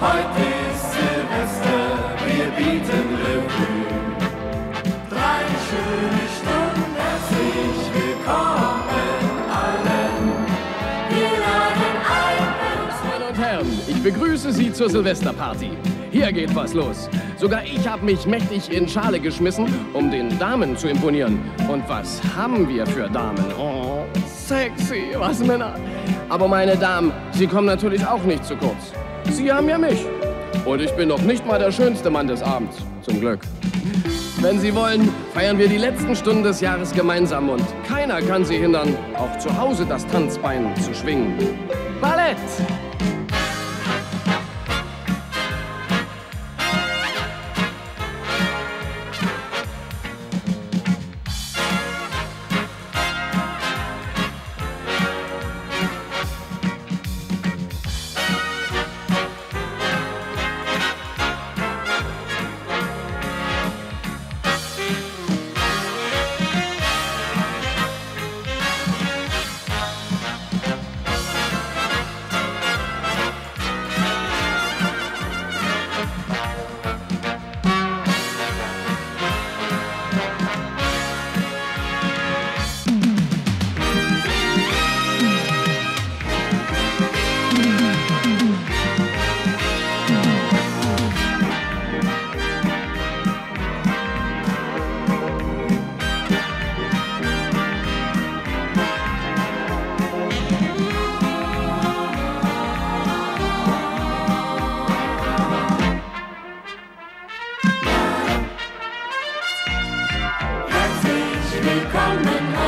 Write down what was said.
Heute ist Silvester, wir bieten Revue. Drei schöne Stunden, herzlich willkommen allen. Wir laden ein. Meine und Herren, ich begrüße Sie zur Silvesterparty. Hier geht was los. Sogar ich habe mich mächtig in Schale geschmissen, um den Damen zu imponieren. Und was haben wir für Damen? Oh, sexy, was Männer. Aber meine Damen, Sie kommen natürlich auch nicht zu kurz. Sie haben ja mich. Und ich bin noch nicht mal der schönste Mann des Abends. Zum Glück. Wenn Sie wollen, feiern wir die letzten Stunden des Jahres gemeinsam und keiner kann Sie hindern, auch zu Hause das Tanzbein zu schwingen. Ballett! become home.